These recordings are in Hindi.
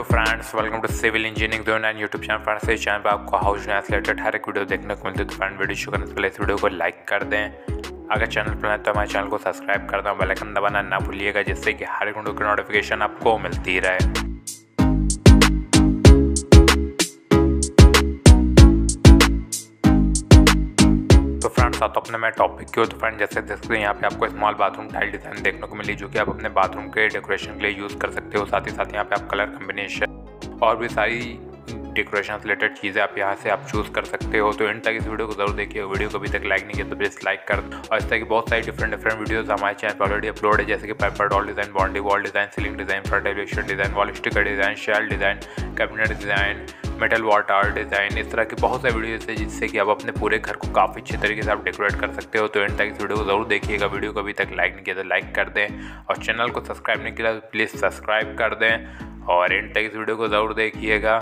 Hello friends welcome to civil engineering दो नाइन यूट्यूब चैनल फ्रेंड्स इस चैनल पर आपको हाउस से रिलेटेड हर एक वीडियो देखने को मिलती है। तो फ्रेंड वीडियो शुरू करने से पहले इस वीडियो को लाइक कर दें। अगर चैनल पर तो हमारे चैनल को सब्सक्राइब कर दें बेल आइकन दबाना ना भूलिएगा, जिससे कि हर एक वीडियो की नोटिफिकेशन आपको मिलती रहे। फ्रेंड्स साथ अपने मैं टॉपिक की तो फ्रेंड जैसे देख सकते हैं, यहाँ पे आपको स्मॉल बाथरूम टाइल डिज़ाइन देखने को मिली, जो कि आप अपने बाथरूम के डेकोरेशन के लिए यूज़ कर सकते हो। साथ ही साथ यहाँ पे आप कलर कम्बिनेशन और भी सारी डेकोरेशन रिलेटेड चीज़ें आप यहाँ से आप चूज़ कर सकते हो। तो इन तक इस वीडियो को ज़रूर देखिए। वीडियो को अभी तक लाइक नहीं किया तो प्लीज़ लाइक कर और इस तरह की बहुत सारी डिफरेंट डिफरेंट वीडियोस हमारे चैनल पर ऑलरेडी अपलोड है, जैसे कि paper doll design boundary wall design ceiling design ventilation design wall sticker design shell design cabinet design metal wall art design इस तरह के बहुत सारे वीडियोज़ हैं जिससे कि आप अपने पूरे घर को काफ़ी अच्छे तरीके से आप डेकोरेट कर सकते हो। तो एंड तक इस वीडियो को ज़रूर देखिएगा। वीडियो को अभी तक लाइक नहीं किया तो लाइक कर दें और चैनल को सब्सक्राइब नहीं किया तो प्लीज़ सब्सक्राइब कर दें और एंड तक इस वीडियो को ज़रूर देखिएगा।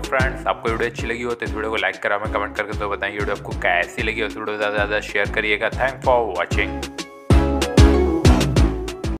फ्रेंड्स आपको वीडियो अच्छी लगी हो तो इस वीडियो को लाइक करा, हमें कमेंट करके तो बताएँ वीडियो आपको कैसी लगी हो? उस वीडियो ज़्यादा से ज़्यादा शेयर करिएगा। Thank for watching